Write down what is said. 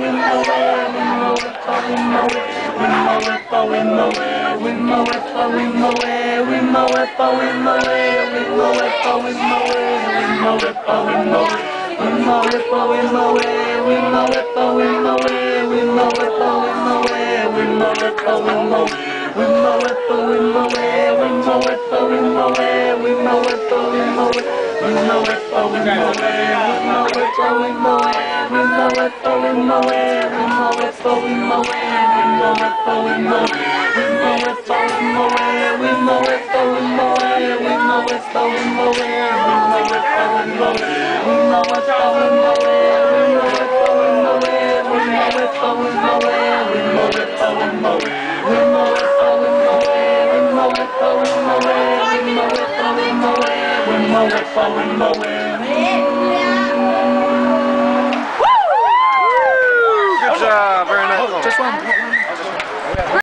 we mow it, oh we mow it, we mow it, oh we mow it, we mow it, oh we mow it, we mow it, oh we mow it, we mow it, oh we mow it, we mow it, oh we mow it. We mow it, but we mow it, we mow it, but we mow it, we mow it, but we mow it, we mow it, but we mow it. We mow it, but we mow it, we mow it, but we mow it, we mow it, but we mow it. We mow it, but we mow it, we mow it, but we mow it, we mow it, but we mow it, we mow it, but we mow it, we mow it, but we mow it, we mow it, but we mow it, we mow it, but we mow it, we mow it, but we mow it, we mow it, but we mow it. We know going nowhere, we know it's going nowhere, we know it's falling lower. Woo! Good job, very nice. Oh, just one.